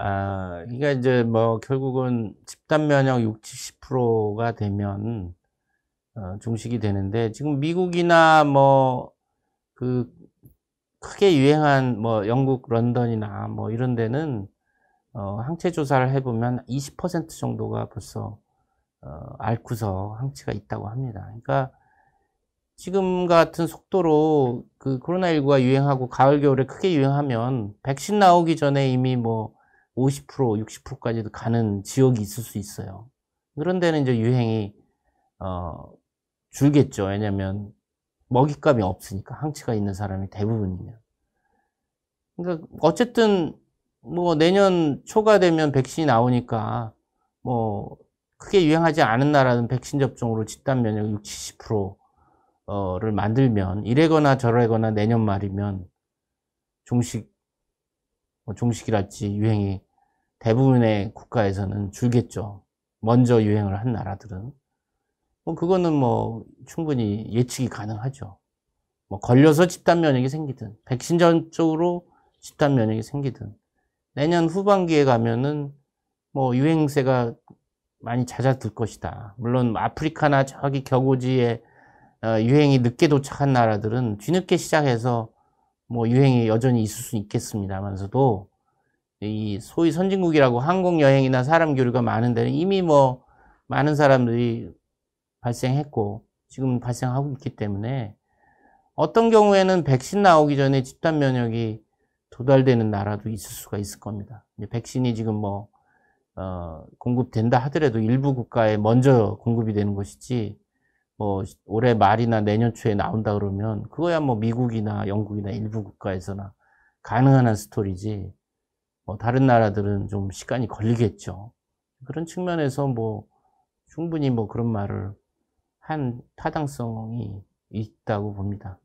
아, 그러니까 이제 뭐 결국은 집단 면역 60, 70%가 되면 어, 종식이 되는데 지금 미국이나 뭐 그 크게 유행한 뭐 영국 런던이나 뭐 이런 데는 어, 항체 조사를 해보면 20% 정도가 벌써 어, 앓고서 항체가 있다고 합니다. 그러니까 지금 같은 속도로 그 코로나19가 유행하고 가을 겨울에 크게 유행하면 백신 나오기 전에 이미 뭐 50% 60%까지도 가는 지역이 있을 수 있어요. 그런 데는 이제 유행이 어, 줄겠죠. 왜냐면 먹잇감이 없으니까 항체가 있는 사람이 대부분이면. 그러니까 어쨌든 뭐 내년 초가 되면 백신이 나오니까 뭐 크게 유행하지 않은 나라는 백신 접종으로 집단 면역 60, 70%를 만들면 이래거나 저래거나 내년 말이면 종식 뭐 종식이랄지 유행이 대부분의 국가에서는 줄겠죠. 먼저 유행을 한 나라들은. 뭐 그거는 뭐 충분히 예측이 가능하죠. 뭐 걸려서 집단 면역이 생기든 백신 전적으로 집단 면역이 생기든 내년 후반기에 가면은 뭐 유행세가 많이 잦아들 것이다. 물론 아프리카나 저기 격오지에 어, 유행이 늦게 도착한 나라들은 뒤늦게 시작해서 뭐 유행이 여전히 있을 수 있겠습니다만서도 이 소위 선진국이라고 항공 여행이나 사람 교류가 많은 데는 이미 뭐 많은 사람들이 발생했고 지금 발생하고 있기 때문에 어떤 경우에는 백신 나오기 전에 집단 면역이 도달되는 나라도 있을 수가 있을 겁니다. 백신이 지금 뭐 어, 공급된다 하더라도 일부 국가에 먼저 공급이 되는 것이지 뭐 올해 말이나 내년 초에 나온다 그러면 그거야 뭐 미국이나 영국이나 일부 국가에서나 가능한 한 스토리지 뭐 다른 나라들은 좀 시간이 걸리겠죠. 그런 측면에서 뭐 충분히 뭐 그런 말을 한 타당성이 있다고 봅니다.